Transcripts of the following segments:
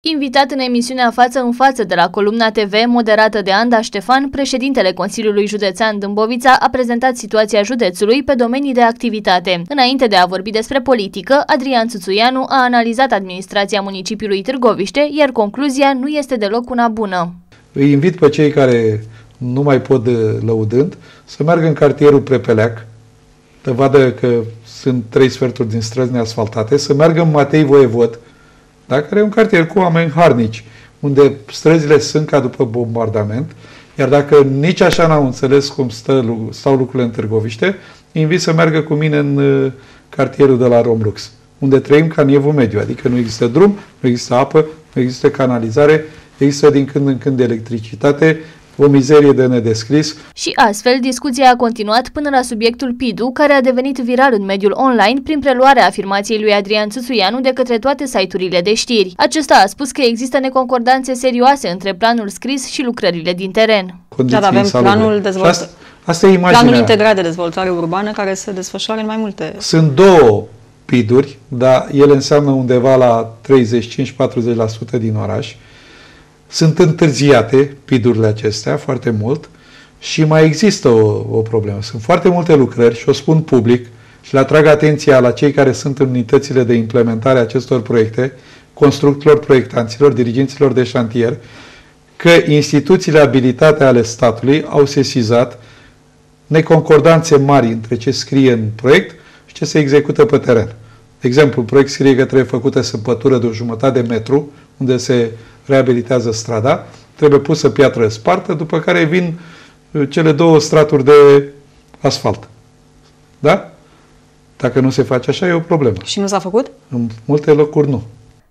Invitat în emisiunea Față în Față de la Columna TV, moderată de Anda Ștefan, președintele Consiliului Județean Dâmbovița a prezentat situația județului pe domenii de activitate. Înainte de a vorbi despre politică, Adrian Țuțuianu a analizat administrația municipiului Târgoviște, iar concluzia nu este deloc una bună. Îi invit pe cei care nu mai pot lăudând să meargă în cartierul Prepeleac, să vadă că sunt trei sferturi din străzi neasfaltate, să meargă în Matei Voievod, da? care e un cartier cu oameni harnici, unde străzile sunt ca după bombardament, iar dacă nici așa n-au înțeles cum stă, stau lucrurile în Târgoviște, invit să meargă cu mine în uh, cartierul de la Romlux, unde trăim ca în evul mediu, adică nu există drum, nu există apă, nu există canalizare, există din când în când electricitate, o mizerie de nedescris. Și astfel, discuția a continuat până la subiectul PIDU, care a devenit viral în mediul online prin preluarea afirmației lui Adrian Țuțuianu de către toate site-urile de știri. Acesta a spus că există neconcordanțe serioase între planul scris și lucrările din teren. Da, avem planul, dezvolt... asta, e planul integrat de dezvoltare urbană care se desfășoară în mai multe... Sunt două PID-uri, dar ele înseamnă undeva la 35-40% din oraș. Sunt întârziate pidurile acestea foarte mult și mai există o, o problemă. Sunt foarte multe lucrări și o spun public și le atrag atenția la cei care sunt în unitățile de implementare a acestor proiecte, constructorilor, proiectanților, dirigenților de șantier, că instituțiile abilitate ale statului au sesizat neconcordanțe mari între ce scrie în proiect și ce se execută pe teren. De exemplu, proiect scrie că trebuie făcută săpătură de o jumătate de metru, unde se reabilitează strada, trebuie pusă piatră spartă, după care vin uh, cele două straturi de asfalt. Da? Dacă nu se face așa, e o problemă. Și nu s-a făcut? În multe locuri nu.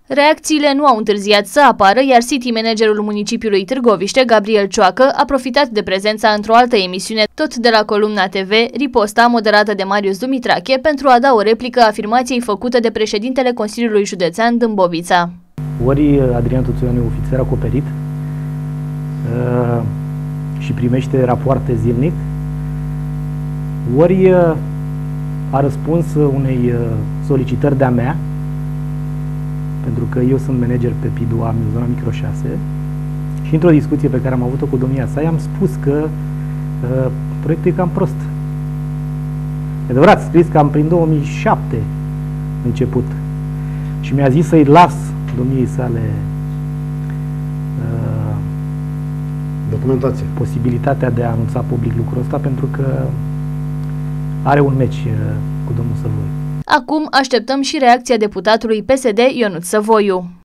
Reacțiile nu au întârziat să apară, iar city managerul municipiului Târgoviște, Gabriel Cioacă, a profitat de prezența într-o altă emisiune, tot de la Columna TV, riposta moderată de Marius Dumitrache, pentru a da o replică afirmației făcute de președintele Consiliului Județean Dâmbovița ori Adrian Tuțoianu e ofițer acoperit uh, și primește rapoarte zilnic, ori uh, a răspuns unei uh, solicitări de-a mea, pentru că eu sunt manager pe PIDU am zona micro 6, și într-o discuție pe care am avut-o cu domnia sa, i-am spus că uh, proiectul e cam prost. E adevărat, scris cam prin 2007 început. Și mi-a zis să-i las domniei sale uh, documentație. Posibilitatea de a anunța public lucrul ăsta pentru că are un meci uh, cu domnul Săvoiu. Acum așteptăm și reacția deputatului PSD Ionut Săvoiu.